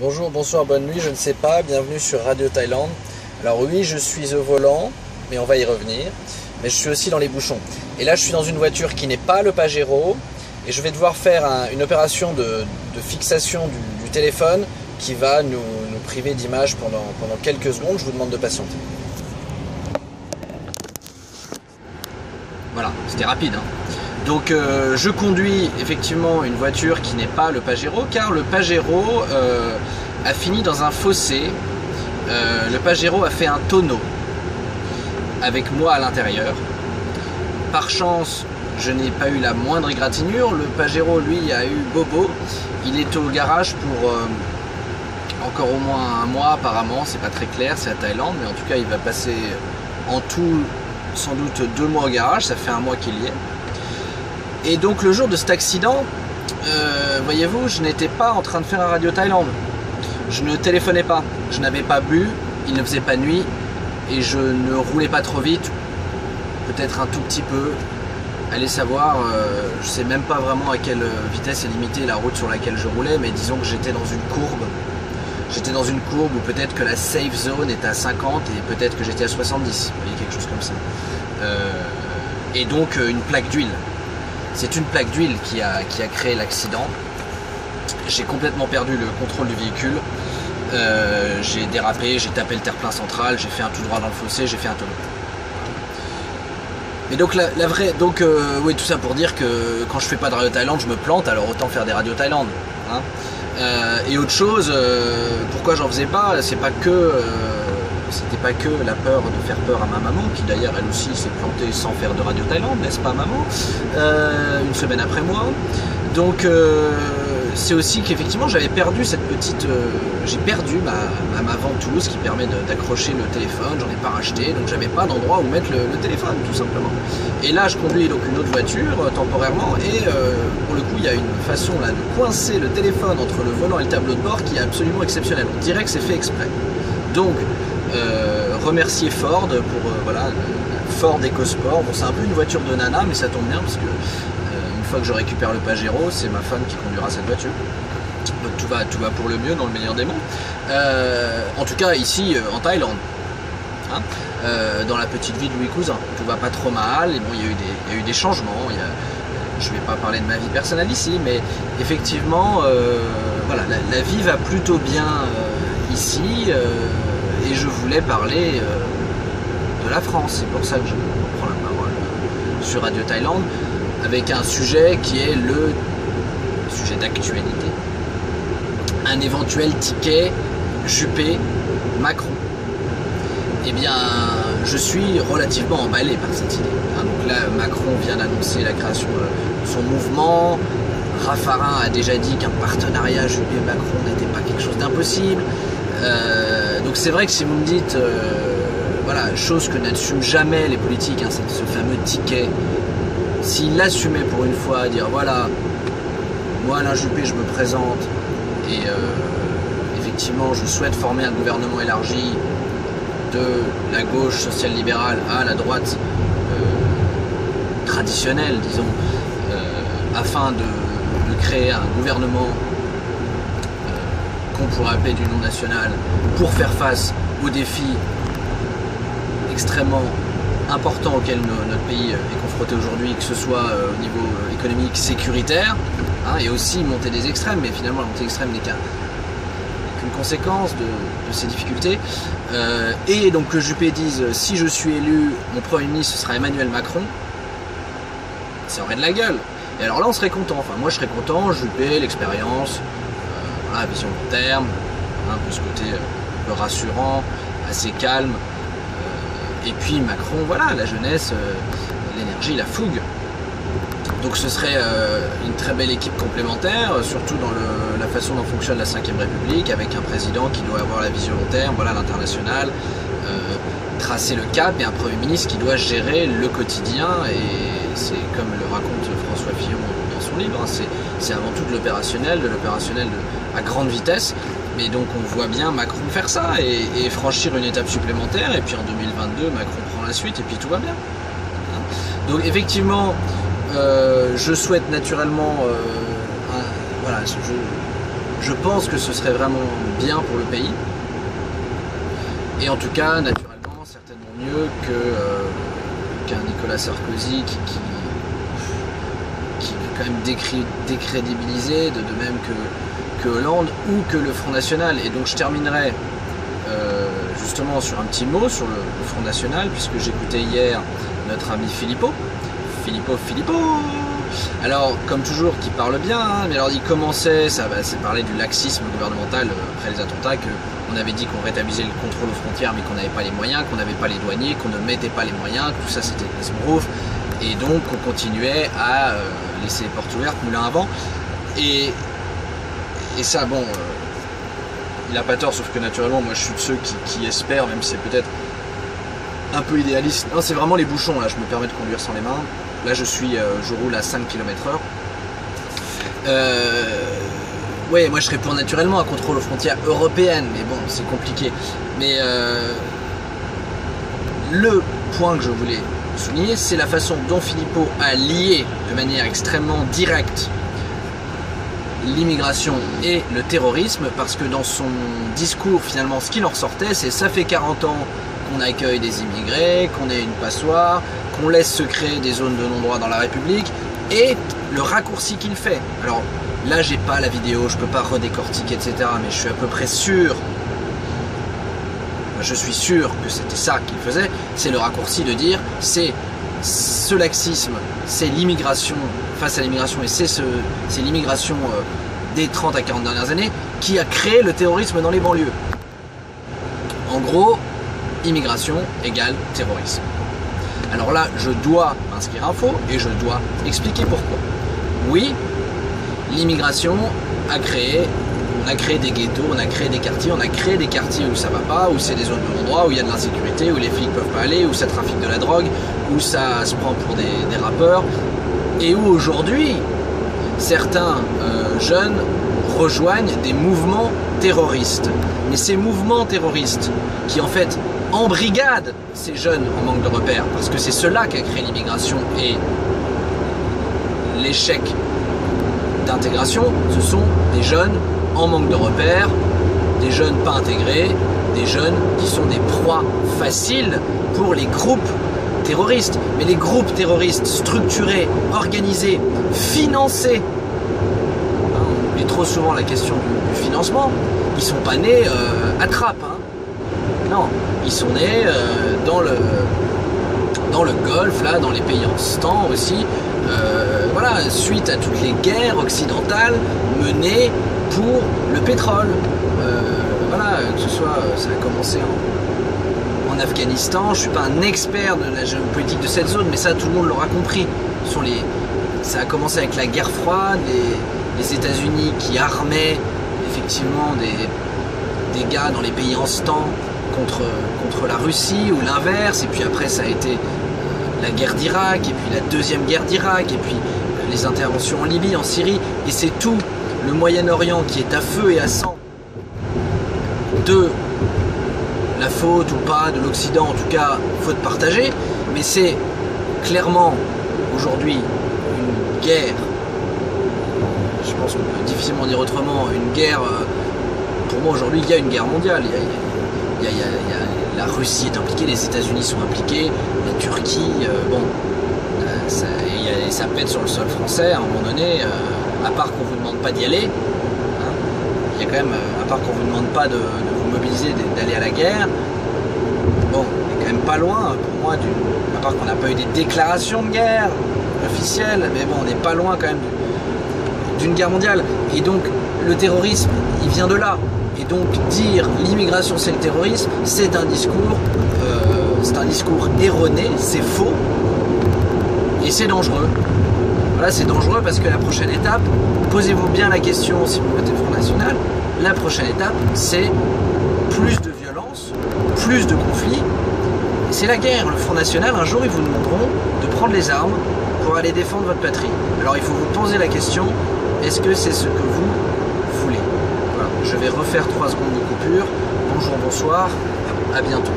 Bonjour, bonsoir, bonne nuit, je ne sais pas, bienvenue sur Radio Thaïlande. Alors oui, je suis au volant, mais on va y revenir. Mais je suis aussi dans les bouchons. Et là, je suis dans une voiture qui n'est pas le Pajero, et je vais devoir faire une opération de, fixation du, téléphone qui va nous, priver d'image pendant, quelques secondes. Je vous demande de patienter. Voilà, c'était rapide. Hein. Donc euh, je conduis effectivement une voiture qui n'est pas le Pajero car le Pajero euh, a fini dans un fossé. Euh, le Pajero a fait un tonneau avec moi à l'intérieur. Par chance, je n'ai pas eu la moindre égratignure. Le Pajero, lui, a eu Bobo. Il est au garage pour encore au moins un mois apparemment. C'est pas très clair, c'est à Thaïlande, mais en tout cas, il va passer en tout sans doute deux mois au garage. Ça fait un mois qu'il y est. Et donc le jour de cet accident, euh, voyez-vous, je n'étais pas en train de faire un radio Thaïlande. Je ne téléphonais pas, je n'avais pas bu, il ne faisait pas nuit et je ne roulais pas trop vite, peut-être un tout petit peu. Allez savoir, euh, je sais même pas vraiment à quelle vitesse est limitée la route sur laquelle je roulais, mais disons que j'étais dans une courbe. J'étais dans une courbe où peut-être que la safe zone était à 50 et peut-être que j'étais à 70, vous quelque chose comme ça. Euh, et donc une plaque d'huile. C'est une plaque d'huile qui a, qui créé l'accident. J'ai complètement perdu le contrôle du véhicule. Euh, j'ai dérapé, j'ai tapé le terre-plein central, j'ai fait un tout droit dans le fossé, j'ai fait un tonneau. Mais donc la, vraie, donc euh, oui tout ça pour dire que quand je fais pas de radio Thaïlande, je me plante, alors autant faire des radios Thaïlande. Hein. Euh, et autre chose, pourquoi j'en faisais pas, c'est pas que c'était pas que la peur de faire peur à ma maman, qui d'ailleurs elle aussi s'est plantée sans faire de radio Thaïlande, n'est-ce pas maman euh, Une semaine après moi. Donc euh, c'est aussi qu'effectivement j'avais perdu cette petite. Euh, j'ai perdu ma, ma, ventouse qui permet d'accrocher le téléphone, j'en ai pas racheté, donc j'avais pas d'endroit où mettre le, téléphone tout simplement. Et là je conduis donc une autre voiture temporairement et pour le coup il y a une façon là de coincer le téléphone entre le volant et le tableau de bord qui est absolument exceptionnelle. On dirait que c'est fait exprès. Donc euh, remercier Ford pour euh, voilà, Ford EcoSport. Bon, c'est un peu une voiture de nana, mais ça tombe bien parce que euh, une fois que je récupère le Pajero, c'est ma femme qui conduira cette voiture. Donc tout va, tout va pour le mieux dans le meilleur des mondes. en tout cas, ici en Thaïlande. Hein, dans la petite ville de Louis Cousin. Tout va pas trop mal, et bon, il y a eu des, eu des changements. je vais pas parler de ma vie personnelle ici, mais effectivement, voilà, la, vie va plutôt bien ici je voulais parler euh, de la France. C'est pour ça que je prends la parole sur Radio Thaïlande avec un sujet qui est le sujet d'actualité. Un éventuel ticket Juppé Macron. Eh bien, je suis relativement emballé par cette idée. Hein, donc là, Macron vient d'annoncer la création de son mouvement. Raffarin a déjà dit qu'un partenariat Juppé-Macron n'était pas quelque chose d'impossible. Euh, donc c'est vrai que si vous me dites, euh, voilà, chose que n'assument jamais les politiques, hein, ce fameux ticket, s'ils l'assumaient pour une fois, dire voilà, moi Alain Juppé je me présente et euh, effectivement je souhaite former un gouvernement élargi de la gauche social-libérale à la droite traditionnelle, disons, afin de, créer un gouvernement qu'on pourrait appeler du nom national pour faire face aux défis extrêmement importants auxquels notre pays est confronté aujourd'hui, que ce soit euh, au niveau euh, économique, sécuritaire, hein, et aussi monter des extrêmes, mais finalement la montée extrême n'est qu'une conséquence de, ces difficultés. Euh, et donc que Juppé dise si je suis élu, mon Premier ministre sera Emmanuel Macron, ça aurait de la gueule. Et alors là on serait content, enfin moi je serais content, Juppé, l'expérience, vision long terme, un peu ce côté euh, rassurant, assez calme. Euh, et puis Macron, voilà, la jeunesse, euh, l'énergie, la fougue. Donc ce serait une très belle équipe complémentaire, surtout dans la façon dont fonctionne la 5ème République, avec un président qui doit avoir la vision long terme, voilà l'international, tracer le cap, et un Premier ministre qui doit gérer le quotidien, et c'est comme le raconte François Fillon dans son livre, hein, c'est avant tout de l'opérationnel, de l'opérationnel à grande vitesse. Mais donc on voit bien Macron faire ça et, franchir une étape supplémentaire. Et puis en 2022, Macron prend la suite et puis tout va bien. Donc effectivement, euh, je souhaite naturellement, euh, voilà, Je pense que ce serait vraiment bien pour le pays. Et en tout cas, naturellement, mieux que euh, qu'un Nicolas Sarkozy qui, qui, est quand même décrédibilisé, de, même que, que, Hollande ou que le Front National. Et donc je terminerai euh, justement sur un petit mot sur le, Front National, puisque j'écoutais hier notre ami Philippot. Philippot, Philippot alors, comme toujours, qui parle bien, hein, mais alors il commençait, ça bah, c'est parler du laxisme gouvernemental euh, après les attentats, qu'on avait dit qu'on rétablissait le contrôle aux frontières, mais qu'on n'avait pas les moyens, qu'on n'avait pas les douaniers, qu'on ne mettait pas les moyens, que tout ça c'était esbrouf, et donc on continuait à euh, laisser les portes ouvertes, moulin avant. Et, et ça, bon, euh, il n'a pas tort, sauf que naturellement, moi je suis de ceux qui, espèrent, même si c'est peut-être un peu idéaliste. Non, c'est vraiment les bouchons, là, je me permets de conduire sans les mains. Là, je suis, euh, je roule à 5 km/h. Ouais, moi je serais pour naturellement un contrôle aux frontières européennes, mais bon, c'est compliqué. Mais euh, le point que je voulais souligner, c'est la façon dont Philippot a lié de manière extrêmement directe l'immigration et le terrorisme, parce que dans son discours, finalement, ce qu'il en ressortait, c'est ça fait 40 ans qu'on accueille des immigrés, qu'on est une passoire, qu'on laisse se créer des zones de non-droit dans la République, et le raccourci qu'il fait. Alors là, j'ai pas la vidéo, je peux pas redécortiquer, etc. Mais je suis à peu près sûr, je suis sûr que c'était ça qu'il faisait, c'est le raccourci de dire, c'est ce laxisme, c'est l'immigration, face à l'immigration, et c'est ce, l'immigration euh, des 30 à 40 dernières années qui a créé le terrorisme dans les banlieues. En gros, immigration égale terrorisme. Alors là, je dois m'inscrire un faux et je dois expliquer pourquoi. Oui, l'immigration a créé, on a créé des ghettos, on a créé des quartiers, on a créé des quartiers où ça va pas, où c'est des zones de non-droit, où il y a de l'insécurité, où les flics peuvent pas aller, où ça trafique de la drogue, où ça se prend pour des, rappeurs, et où aujourd'hui, certains euh, jeunes rejoignent des mouvements terroristes. Mais ces mouvements terroristes, qui en fait embrigadent ces jeunes en manque de repères, parce que c'est cela qui a créé l'immigration et l'échec d'intégration, ce sont des jeunes en manque de repères, des jeunes pas intégrés, des jeunes qui sont des proies faciles pour les groupes terroristes. Mais les groupes terroristes structurés, organisés, financés trop souvent la question du, financement. Ils sont pas nés euh, à trappe. Hein. Non, ils sont nés euh, dans le dans le Golfe, là, dans les pays en stand aussi. Euh, suite à toutes les guerres occidentales menées pour le pétrole. voilà, que ce soit, ça a commencé en, Afghanistan. Je suis pas un expert de la géopolitique de cette zone, mais ça, tout le monde l'aura compris. Sur les, ça a commencé avec la guerre froide les États-Unis qui armaient effectivement des, des gars dans les pays en stand contre, contre la Russie ou l'inverse, et puis après ça a été euh, la guerre d'Irak, et puis la deuxième guerre d'Irak, et puis euh, les interventions en Libye, en Syrie, et c'est tout le Moyen-Orient qui est à feu et à sang de la faute ou pas de l'Occident, en tout cas faute partagée, mais c'est clairement aujourd'hui une guerre je pense qu'on peut difficilement dire autrement, une guerre, euh, pour moi aujourd'hui, il y a une guerre mondiale. la Russie est impliquée, les États-Unis sont impliqués, la Turquie, euh, bon, ça, pète sur le sol français à un moment donné, à part qu'on ne vous demande pas d'y aller, hein, il y a quand même, à part qu'on ne vous demande pas de, vous mobiliser, d'aller à la guerre, bon, on est quand même pas loin, pour moi, à part qu'on n'a pas eu des déclarations de guerre officielles, mais bon, on n'est pas loin quand même d'une guerre mondiale. Et donc le terrorisme, il vient de là. Et donc dire l'immigration c'est le terrorisme, c'est un discours, euh, c'est un discours erroné, c'est faux et c'est dangereux. Voilà, c'est dangereux parce que la prochaine étape, posez-vous bien la question si vous votez Front National, la prochaine étape c'est plus de violence, plus de conflits. C'est la guerre. Le Front National, un jour, ils vous demanderont de prendre les armes pour aller défendre votre patrie. Alors il faut vous poser la question, est-ce que c'est ce que vous voulez? Je vais refaire 3 secondes de coupure. Bonjour, bonsoir, à bientôt.